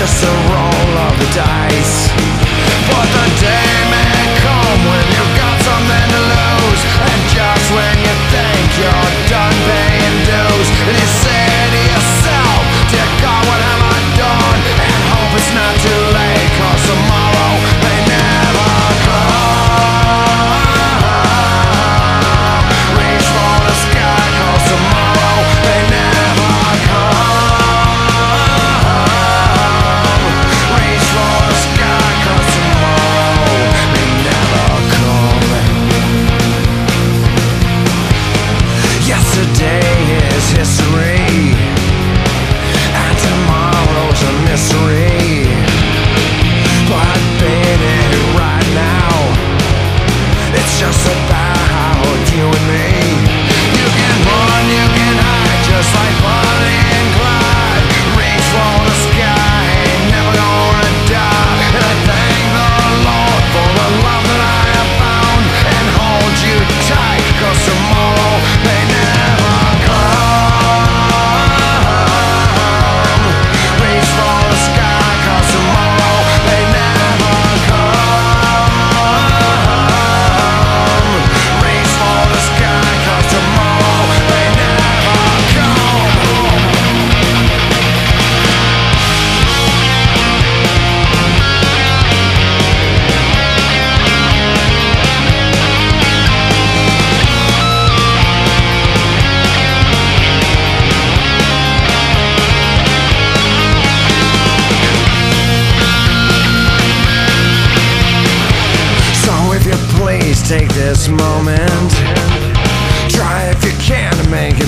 just a wrong take this moment. Try if you can to make